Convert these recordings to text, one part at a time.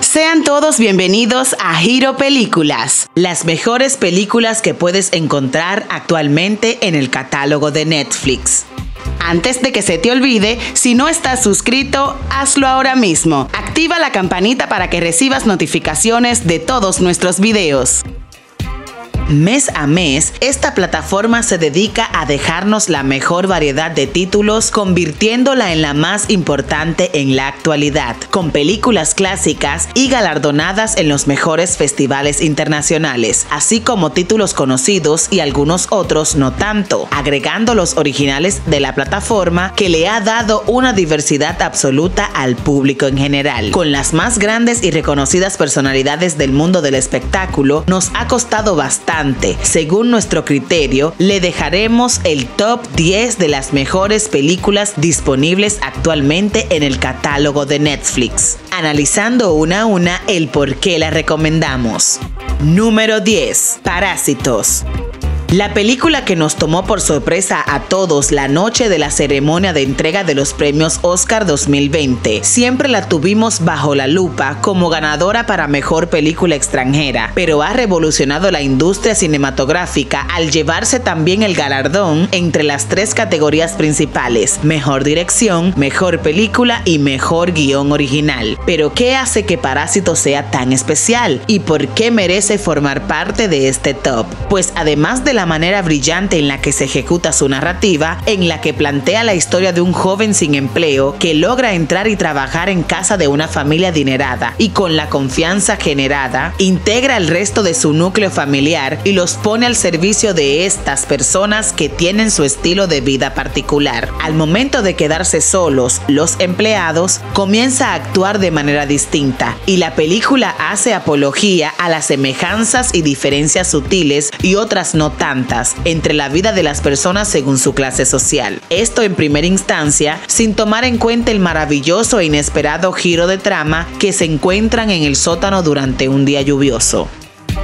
Sean todos bienvenidos a Giro Películas, las mejores películas que puedes encontrar actualmente en el catálogo de Netflix. Antes de que se te olvide, si no estás suscrito, hazlo ahora mismo. Activa la campanita para que recibas notificaciones de todos nuestros videos. Mes a mes, esta plataforma se dedica a dejarnos la mejor variedad de títulos, convirtiéndola en la más importante en la actualidad, con películas clásicas y galardonadas en los mejores festivales internacionales, así como títulos conocidos y algunos otros no tanto, agregando los originales de la plataforma que le ha dado una diversidad absoluta al público en general. Con las más grandes y reconocidas personalidades del mundo del espectáculo, nos ha costado bastante según nuestro criterio, le dejaremos el top 10 de las mejores películas disponibles actualmente en el catálogo de Netflix, analizando una a una el por qué la recomendamos. Número 10. Parásitos. La película que nos tomó por sorpresa a todos la noche de la ceremonia de entrega de los premios Oscar 2020. Siempre la tuvimos bajo la lupa como ganadora para mejor película extranjera, pero ha revolucionado la industria cinematográfica al llevarse también el galardón entre las tres categorías principales, mejor dirección, mejor película y mejor guion original. Pero ¿qué hace que Parásito sea tan especial? ¿Y por qué merece formar parte de este top? Pues además de la manera brillante en la que se ejecuta su narrativa, en la que plantea la historia de un joven sin empleo que logra entrar y trabajar en casa de una familia adinerada y con la confianza generada, integra el resto de su núcleo familiar y los pone al servicio de estas personas que tienen su estilo de vida particular. Al momento de quedarse solos, los empleados comienza a actuar de manera distinta y la película hace apología a las semejanzas y diferencias sutiles y otras entre la vida de las personas según su clase social. Esto en primera instancia, sin tomar en cuenta el maravilloso e inesperado giro de trama que se encuentran en el sótano durante un día lluvioso.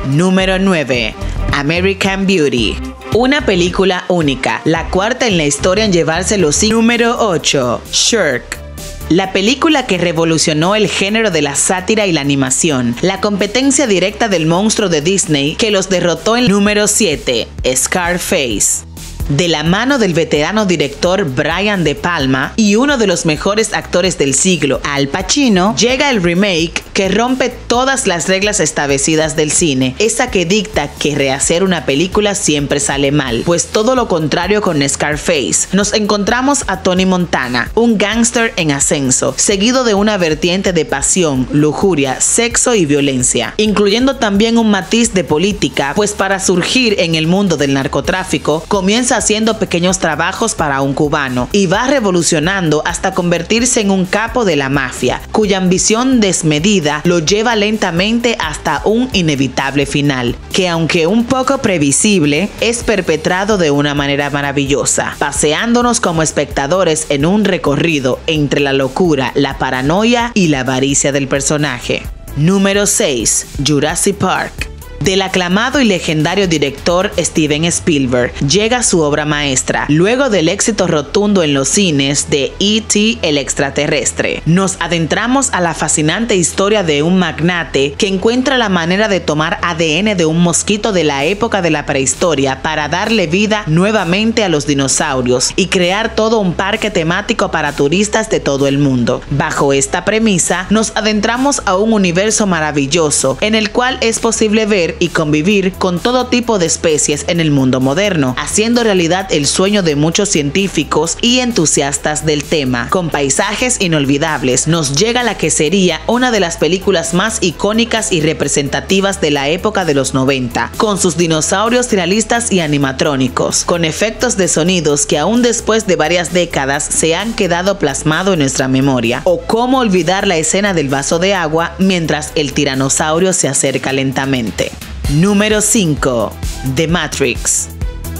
Número 9. American Beauty. Una película única, la cuarta en la historia en llevarse los Número 8. Shirk la película que revolucionó el género de la sátira y la animación, la competencia directa del monstruo de Disney que los derrotó en número 7, Scarface. De la mano del veterano director Brian De Palma y uno de los mejores actores del siglo, Al Pacino, llega el remake que rompe todas las reglas establecidas del cine, esa que dicta que rehacer una película siempre sale mal, pues todo lo contrario con Scarface. Nos encontramos a Tony Montana, un gángster en ascenso, seguido de una vertiente de pasión, lujuria, sexo y violencia, incluyendo también un matiz de política, pues para surgir en el mundo del narcotráfico comienza haciendo pequeños trabajos para un cubano y va revolucionando hasta convertirse en un capo de la mafia, cuya ambición desmedida lo lleva lentamente hasta un inevitable final, que aunque un poco previsible, es perpetrado de una manera maravillosa, paseándonos como espectadores en un recorrido entre la locura, la paranoia y la avaricia del personaje. Número 6. Jurassic Park del aclamado y legendario director Steven Spielberg llega su obra maestra, luego del éxito rotundo en los cines de E.T. el extraterrestre. Nos adentramos a la fascinante historia de un magnate que encuentra la manera de tomar ADN de un mosquito de la época de la prehistoria para darle vida nuevamente a los dinosaurios y crear todo un parque temático para turistas de todo el mundo. Bajo esta premisa, nos adentramos a un universo maravilloso en el cual es posible ver y convivir con todo tipo de especies en el mundo moderno, haciendo realidad el sueño de muchos científicos y entusiastas del tema. Con paisajes inolvidables nos llega la que sería una de las películas más icónicas y representativas de la época de los 90, con sus dinosaurios realistas y animatrónicos, con efectos de sonidos que aún después de varias décadas se han quedado plasmado en nuestra memoria. O cómo olvidar la escena del vaso de agua mientras el tiranosaurio se acerca lentamente. Número 5. The Matrix.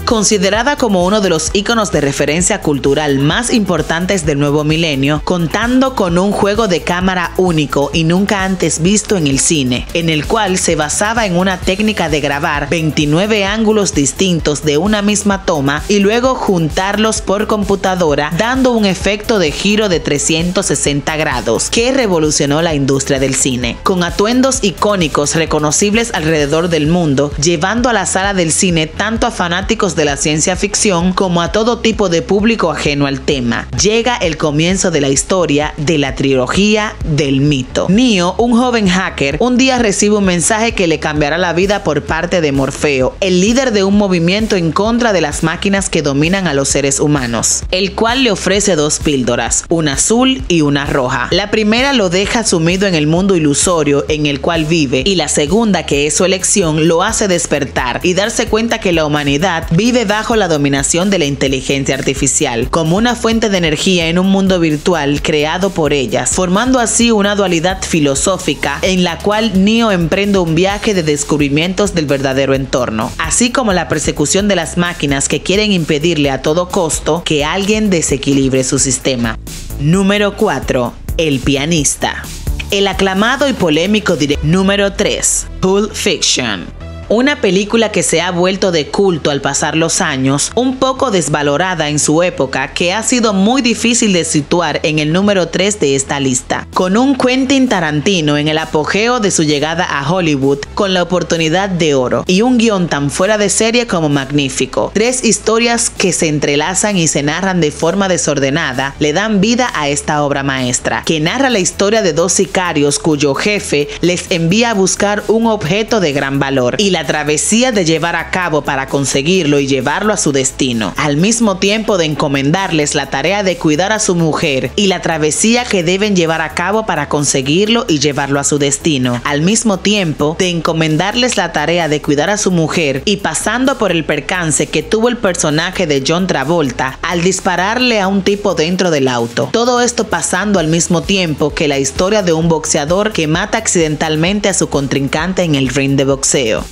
Considerada como uno de los íconos de referencia cultural más importantes del nuevo milenio, contando con un juego de cámara único y nunca antes visto en el cine, en el cual se basaba en una técnica de grabar 29 ángulos distintos de una misma toma y luego juntarlos por computadora, dando un efecto de giro de 360 grados que revolucionó la industria del cine, con atuendos icónicos reconocibles alrededor del mundo, llevando a la sala del cine tanto a fanáticos de la ciencia ficción como a todo tipo de público ajeno al tema. Llega el comienzo de la historia de la trilogía del mito. Neo, un joven hacker, un día recibe un mensaje que le cambiará la vida por parte de Morfeo, el líder de un movimiento en contra de las máquinas que dominan a los seres humanos, el cual le ofrece dos píldoras, una azul y una roja. La primera lo deja sumido en el mundo ilusorio en el cual vive y la segunda, que es su elección, lo hace despertar y darse cuenta que la humanidad vive bajo la dominación de la inteligencia artificial, como una fuente de energía en un mundo virtual creado por ellas, formando así una dualidad filosófica en la cual Neo emprende un viaje de descubrimientos del verdadero entorno, así como la persecución de las máquinas que quieren impedirle a todo costo que alguien desequilibre su sistema. Número 4. El pianista. El aclamado y polémico director número 3. Pulp Fiction una película que se ha vuelto de culto al pasar los años, un poco desvalorada en su época, que ha sido muy difícil de situar en el número 3 de esta lista. Con un Quentin Tarantino en el apogeo de su llegada a Hollywood con la oportunidad de oro y un guion tan fuera de serie como magnífico. Tres historias que se entrelazan y se narran de forma desordenada le dan vida a esta obra maestra, que narra la historia de dos sicarios cuyo jefe les envía a buscar un objeto de gran valor y la la travesía de llevar a cabo para conseguirlo y llevarlo a su destino, al mismo tiempo de encomendarles la tarea de cuidar a su mujer y la travesía que deben llevar a cabo para conseguirlo y llevarlo a su destino, al mismo tiempo de encomendarles la tarea de cuidar a su mujer y pasando por el percance que tuvo el personaje de John Travolta al dispararle a un tipo dentro del auto. Todo esto pasando al mismo tiempo que la historia de un boxeador que mata accidentalmente a su contrincante en el ring de boxeo.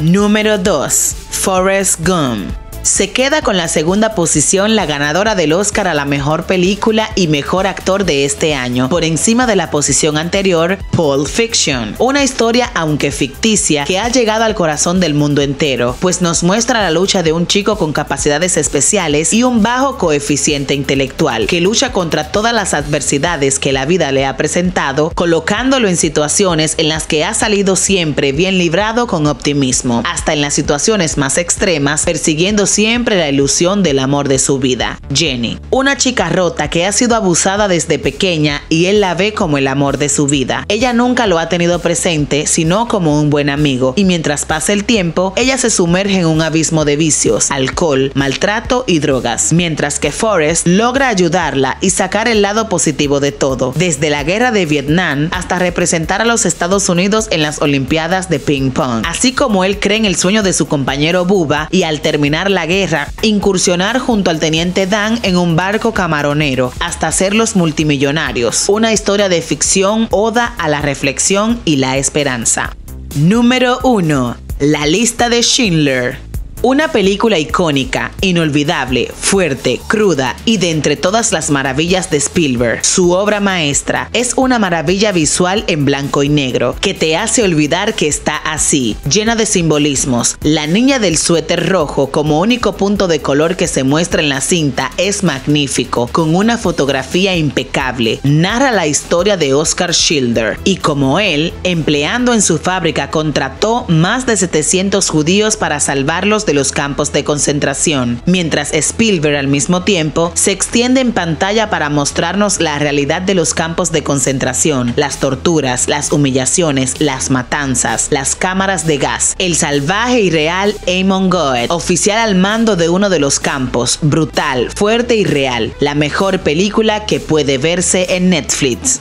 Número 2. Forrest Gump se queda con la segunda posición la ganadora del Oscar a la mejor película y mejor actor de este año, por encima de la posición anterior, Pulp Fiction. Una historia, aunque ficticia, que ha llegado al corazón del mundo entero, pues nos muestra la lucha de un chico con capacidades especiales y un bajo coeficiente intelectual, que lucha contra todas las adversidades que la vida le ha presentado, colocándolo en situaciones en las que ha salido siempre bien librado con optimismo, hasta en las situaciones más extremas, persiguiendo siempre la ilusión del amor de su vida, Jenny, una chica rota que ha sido abusada desde pequeña y él la ve como el amor de su vida. Ella nunca lo ha tenido presente, sino como un buen amigo, y mientras pasa el tiempo, ella se sumerge en un abismo de vicios, alcohol, maltrato y drogas, mientras que Forrest logra ayudarla y sacar el lado positivo de todo, desde la guerra de Vietnam hasta representar a los Estados Unidos en las Olimpiadas de ping pong, así como él cree en el sueño de su compañero Buba y al terminar la guerra, incursionar junto al teniente Dan en un barco camaronero hasta hacerlos multimillonarios. Una historia de ficción oda a la reflexión y la esperanza. Número 1. La lista de Schindler. Una película icónica, inolvidable, fuerte, cruda y de entre todas las maravillas de Spielberg. Su obra maestra es una maravilla visual en blanco y negro que te hace olvidar que está así, llena de simbolismos. La niña del suéter rojo como único punto de color que se muestra en la cinta es magnífico, con una fotografía impecable. Narra la historia de Oscar Schilder y como él, empleando en su fábrica, contrató más de 700 judíos para salvarlos de los campos de concentración, mientras Spielberg al mismo tiempo se extiende en pantalla para mostrarnos la realidad de los campos de concentración, las torturas, las humillaciones, las matanzas, las cámaras de gas, el salvaje y real Amon Goethe, oficial al mando de uno de los campos, brutal, fuerte y real, la mejor película que puede verse en Netflix.